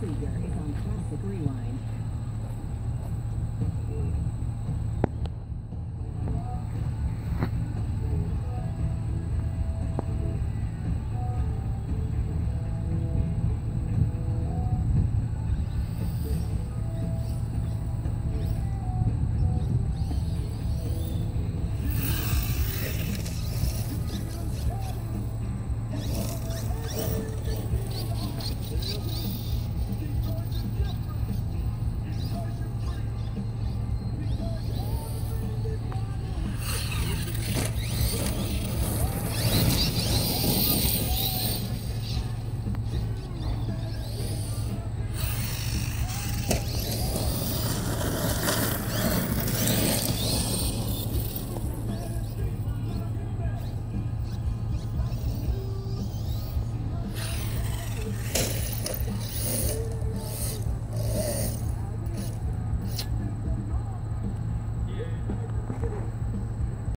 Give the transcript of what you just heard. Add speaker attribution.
Speaker 1: Krieger is on classic rewind.